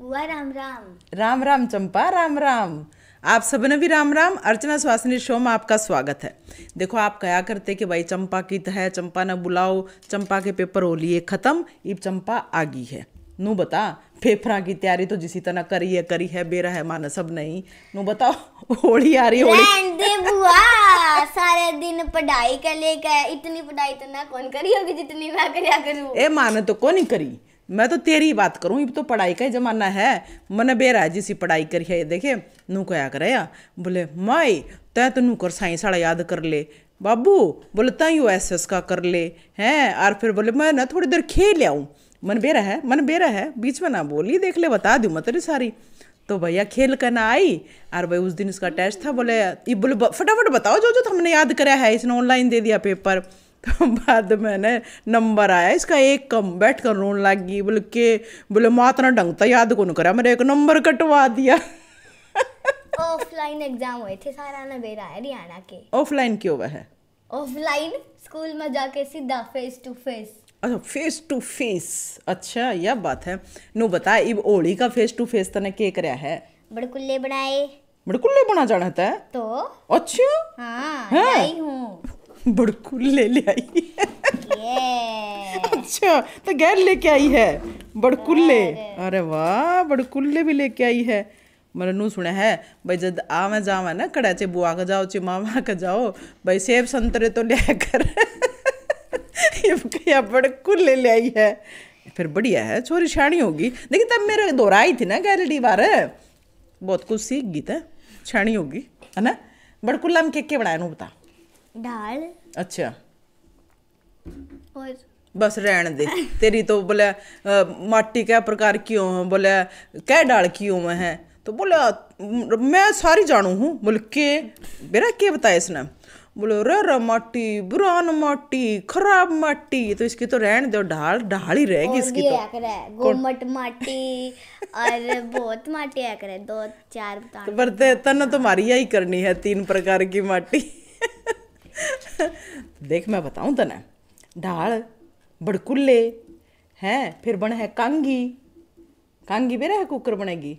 बुआ राम राम। राम राम चंपा राम राम। आप सबने भी राम राम। अर्चना स्वासनी शो में आपका स्वागत है। देखो आप कहा करते कि भाई चंपा की है चंपा न बुलाओ चंपा के पेपर हो लिए खत्म। इब चंपा आ गई है। नू बता पेपरा की तैयारी तो जिसी तरह करी है करी है बेरा है माना सब नहीं। नू बताओ होली आ रही होली दे बुआ सारे दिन पढ़ाई कर लेकर इतनी पढ़ाई तो ना कौन करी होगी जितनी मैं करया करूँ। ए माने तो कौन ही करी। मैं तो तेरी बात करूँ अब तो पढ़ाई का ही जमाना है। मन बेरा है जिसी पढ़ाई करी है देखे, नू क्या करे या बोले, माई तय तो नू कर साइंस वाला याद कर ले। बाबू, बोले तय यू एस एस का कर ले, हैं? और फिर बोले, मैं ना थोड़ी देर खेल आऊँ मन बेरा है मन बेरा है, बीच में ना बोली, देख ले, बता दूँ मैं तेरी सारी। तो भैया खेल कर ना आई और भाई उस दिन इसका टेस्ट था, बोले ये बोले फटाफट बताओ जो जो हमने याद करा है, इसने ऑनलाइन दे दिया पेपर। तो बाद में ना नंबर आया इसका एक कम बैठ कर रोन लग गई बोले के? बोले मातना ढंग था याद कौन करा? मेरे एक नंबर कटवा दिया। ऑफलाइन एग्ज़ाम हुए थे सारा ना बेरा है हरियाणा के। ऑफलाइन क्यों हुआ है? ऑफलाइन स्कूल में जाके सीधा फेस टू फेस अच्छा फेस टू फेस अच्छा यह बात है। नु बता इब होली का फेस टू फेस तने के करया है? बड़कुल्ले बनाए। बड़कुल्ले बना जाना था तो? अच्छा? हाँ हाँ। आई हूँ बड़कुल्ले ले आई अच्छा तो गैर लेके आई है बड़कुल्ले अरे वाह बड़कुल्ले भी लेके आई है। मैंने नू सुना है भाई जब आवे जावे ना कड़ा चे बुआ का जाओ चे मामा का जाओ भाई सेब संतरे तो ले कर। ये क्या बड़कुल्ले ले आई है। फिर बढ़िया है छोरी शानी होगी। लेकिन तब मेरे दोहराई थी ना गैरडी बार। बहुत कुछ सीख गई था शानी होगी है ना? बड़कुल्ला में के के बनाया नू बता। दाल। अच्छा। और? बस रहने दे। तेरी तो बोले माटी क्या प्रकार की हो? बोले कै डाल की हो है? तो बोले मैं सारी जानू हूँ। बोले के? बेरा के बताया इसने? बोले रे रे माटी बुरान माटी खराब माटी। तो इसकी तो रहने दो ढाल ढाल ही रहेगी इसकी तो। गोमट माटी और बहुत माटी आया करे दो चार बता तो पर ते- तन्ने तो मारी यही करनी है तीन प्रकार की माटी। देख मैं बताऊँ तने। ढाल बड़कुल्ले, हैं, फिर बने है कांगी। कांगी बेरा है कुकर बनेगी।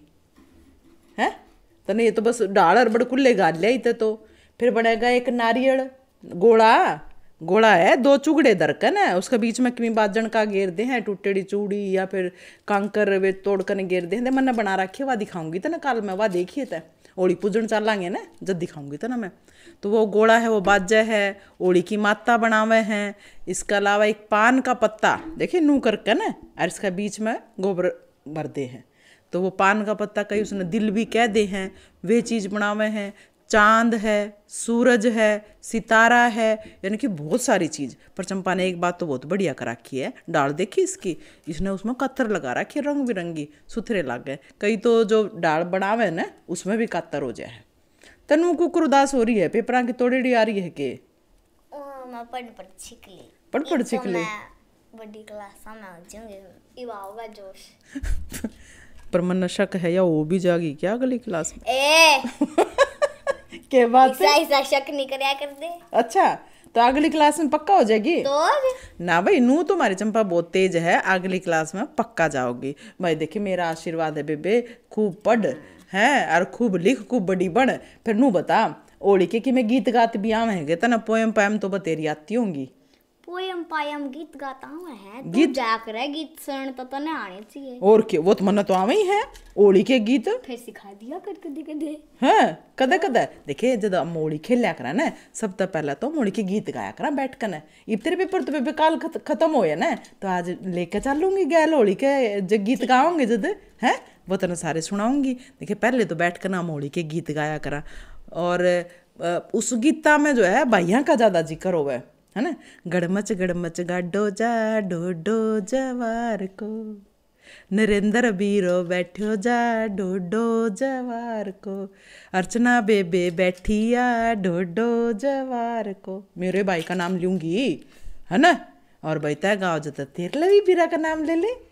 हैं? तने ये तो बस ढाल और बड़कुल्ले गाल लिया तो फिर बनेगा एक नारियल गोला गोला है, दो चुगड़े दरकन है, उसके बीच में किमी बाजन का घेर दे हैं, टूटेड़ी चूड़ी या फिर कांकर वे तोड़ कर घेर दे हैं मैंने बना रखी वह दिखाऊँगी तो ना कल मैं, वह देखिए तो ओली पूजन चल चलांगे ना, जब दिखाऊँगी तो ना मैं। तो वो गोला है, वो बाजा है ओली की माता बनावे हैं, इसके अलावा एक पान का पत्ता, देखिए नू करके ना, और इसका बीच में गोबर भर दे हैं। तो वो पान का पत्ता कहीं उसने दिल भी कह दे हैं, वे चीज़ बनावे हैं चाँद है सूरज है सितारा है यानी कि बहुत सारी चीज़। पर चंपा ने एक बात तो बहुत बढ़िया कर रखी है डाल देखी इसकी? इसने उसमें कत्तर लगा रखी है रंग बिरंगी सुथरे लग गए। कई तो जो डाल बनावे ना उसमें भी कत्तर हो जाए तनु कुकर उदास हो रही है पेपरा की तोड़ेड़ी आ रही है के? पढ़ पढ़ सीख ली। पढ़ पढ़ तो सीख ली। बड़ी क्लास में आ जाऊँगी इवा होगा जोश। पर मन शक है या वो भी जागी क्या अगली क्लास में? ए के बाद ऐसा ऐसा शक नहीं करया कर दे अच्छा तो अगली क्लास में पक्का हो जाएगी? तो ना भाई नू तुम्हारी चंपा बहुत तेज है अगली क्लास में पक्का जाओगी। भाई देखिए मेरा आशीर्वाद है बेबे खूब पढ़ है और खूब लिख खूब बड़ी बढ़ फिर नू बता ओली के कि मैं गीत गात भी आवे है तना पोएम पोयम तो बतेरी आती होंगी। पोयम पायम गीत गाता हूँ है तू गीत- जा कर गीत सुन तो तने आने चाहिए। और के वो तो मना तो आवे ही है ओली के गीत। फिर सिखा दिया कर कदे कदे। हैं कदे कदे। देखिए जब हम मोड़ी खेलिया करा ना सब तो पहले तो मोड़ी के गीत गाया करा बैठ कर ना। इब तेरे पेपर तो बेबे काल खत, खत्म होया ना तो आज लेके चलूँगी गैल होली के जब गीत गाओगे जद है? वो तेने सारे सुनाऊँगी। देखे पहले तो बैठ कर ना मोड़ी के गीत गाया करा। और उस गीता में जो है भाइयों का ज़्यादा ज़िक्र है ना? गड़मच गड़मच, गाडो जा, डोडो जवार को। नरेंद्र बीरो बैठो जा, डोडो जवार को। अर्चना बेबे बैठिया, डोडो जवार को। मेरे भाई का नाम लूँगी, है ना? और बैठा गाँव जता। तेरे लिए भी बीरा का नाम ले ले।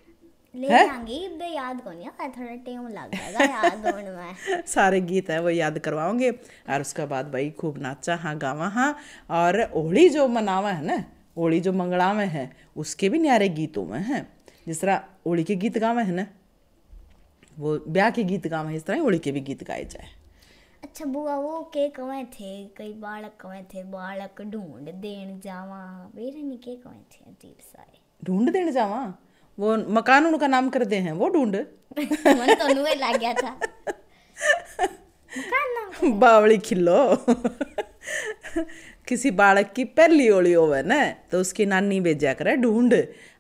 ले जाएँगे याद को नहीं थोड़ा टाइम लग जाएगा याद होने में। सारे गीत हैं वो याद करवाओगे। और उसके बाद भाई खूब नाचा हाँ गावा हाँ। और होली जो मनावा है ना होली जो मंगड़ावे हैं उसके भी न्यारे गीतों में है। जिस तरह होली के गीत गावे है ना वो ब्याह के गीत गावे इस तरह होली के भी गीत गाए जाए। अच्छा बुआ वो के कवे थे? कई बालक कवे थे बालक ढूंढ देन जावा। मेरे नहीं के कवे थे अजीब सा है ढूंढ देने जावा? वो मकान उनका नाम कर दे हैं वो ढूंढ। मन तो नुए लग गया था। मकान नाम बावली खिलो किसी बालक की पहली ओली होवे ना तो उसकी नानी भेजा करे ढूंढ।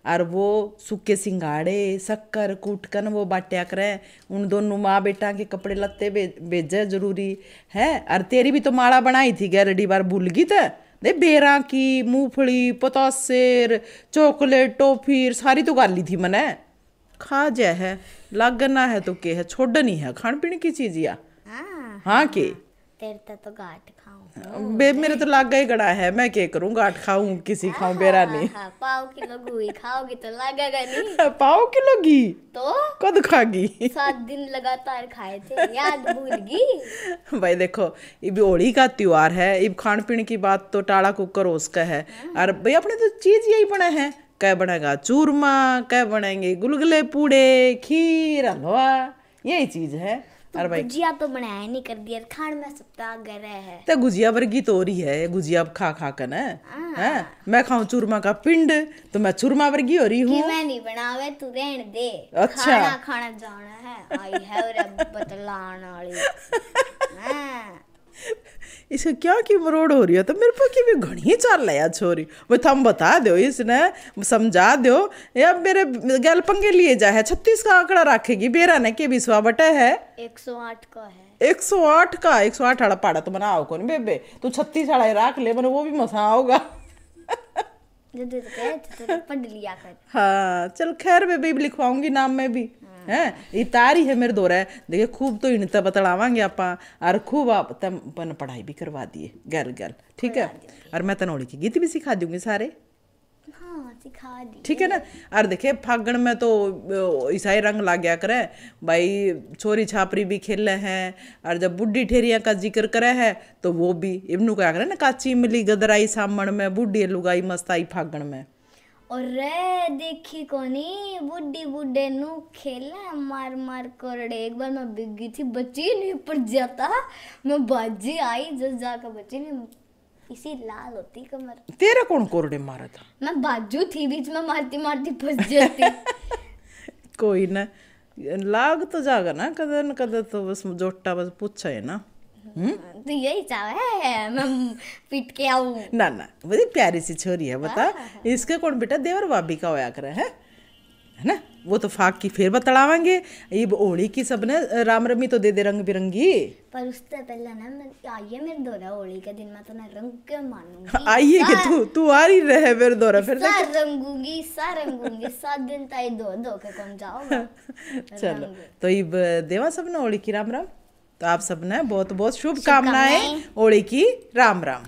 और वो सूखे सिंगाड़े शक्कर कूटकन वो बांटा करे। उन दोनों माँ बेटा के कपड़े लत्ते भेजे ज़रूरी है। और तेरी भी तो माला बनाई थी गैरडी बार भूल गई था दे बेरा की मूंगफली पतासेर चॉकलेट टॉफी सारी तो गाली थी मने। खा जा है लागना है तो के है छोड़नी है खान पीने की चीज़ या? हाँ। हाँ के? तेरे तो, गाट खाऊं। बे मेरे तो लाग गई गड़ा है मैं के करूँ गाठ खाऊं किसी खाऊं बेरा नहीं। हाँ, पाव किलो गुई खाओगी तो लगेगा नहीं पाओ किलो घी? तो? कद खागी? सात दिन लगातार खाए थे याद भूल गई। भाई देखो इब होली का त्योहार है इब खान पीन की बात तो टाड़ा कुकर उसका है। और भाई अपने तो चीज़ यही बना है क्या बनेगा? चूरमा क्या बनेंगे? गुलगुले पूड़े खीर हलवा यही चीज़ है। और भाई गुजिया तो बनाया नहीं कर दिया खान में सप्ताह गए है। तो गुजिया वर्गी तो हो रही है गुजिया अब खा खा कर है। मैं खाऊं चूरमा का पिंड तो मैं चूरमा वर्गी हो रही हूँ। मैं नहीं बनावे तू रहन दे। अच्छा। खाना खाना जाना है। आई है रे बतलान वाली। हाँ। इसे क्या की मरोड़ हो रही है? तो मेरे पर की घनी चाल है यार छोरी। वो थम बता दो इसने समझा दो। या मेरे गल पंगे लिए जा है छत्तीस का आंकड़ा रखेगी बेरा ने के बिस्वा बटे है? 108 का है। 108 का? 108 आड़ा पाड़ा तो बनाओ कौन बेबे। तू छत्तीस आड़ा रख ले मैंने वो भी मसा आओगा तो तो लिया हाँ चल खैर बेबे लिखवाऊँगी नाम में भी। हैं? ये तारी है मेरे दोरा। देखिए खूब तो इन तब बतलावांगे आपा। और खूब आप तम अपन पढ़ाई भी करवा दिए। गल गल। ठीक है? और मैं तनौड़ी के गीत भी सिखा दूँगी सारे। हाँ सिखा ठीक है ना? और देखिए फागण में तो ईसाई रंग ला गया करे। भाई छोरी छापरी भी खेले हैं। और जब बुढ़ी ठेरिया का ज़िक्र करे है तो वो भी। इबनू क्या करे ना काची मिली गदराई सामण में बुढ़ी लुगाई मस्ताई फागण में। और रे देखी कोनी बुड्ढी बुड्ढे नु खेला मार मार करड़े। एक बार मैं बिग गई थी बच्ची नहीं पड़ जाता। मैं बाजी आई जस जाकर बच्ची ने इसी लाल होती कमर। तेरा कौन कोरडे मारा था? मैं बाजू थी बीच में मारती मारती फंस जाती। कोई ना लाग तो जागा ना कदर न कदर तो बस जोटा बस पूछा है ना। तो यही चाहे है मैं पीट के आऊँ ना ना बड़ी प्यारी सी छोरी है बता इसके कौन बेटा देवर भाभी का होया करे है है ना वो तो फाक की फिर बतलावांगे ये होली की सबने राम रमी तो दे दे रंग बिरंगी पर उससे पहले ना मैं आइए मेरे दोरा होली के दिन में तो मैं रंग के मानूँगी आइए कि तू तू आ रही रहे मेरे दौरा फिर सा रंगूँगी सा रंगूँगी सात दिन ताई दो दो के कौन जाओगा चलो तो इब देवा सबने होली की राम राम तो आप सबने बहुत बहुत शुभकामनाएँ। होली की। राम राम